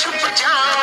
छुप जा